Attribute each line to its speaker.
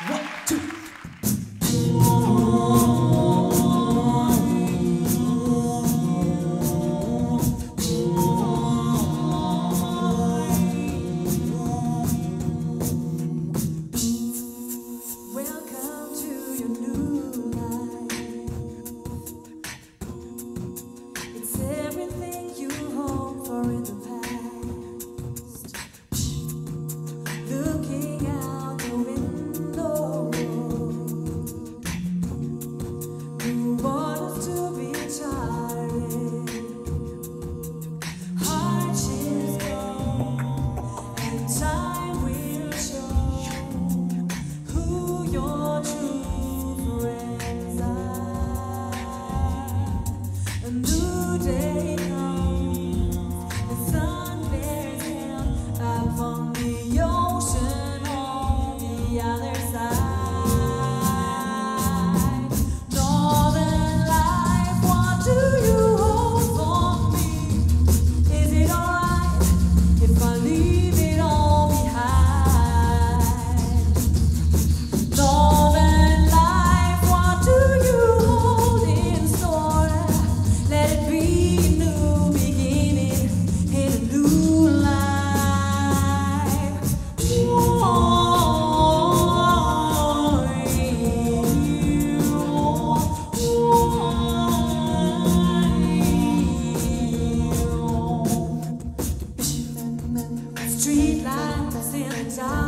Speaker 1: Welcome to your new Yeah. street lights in town.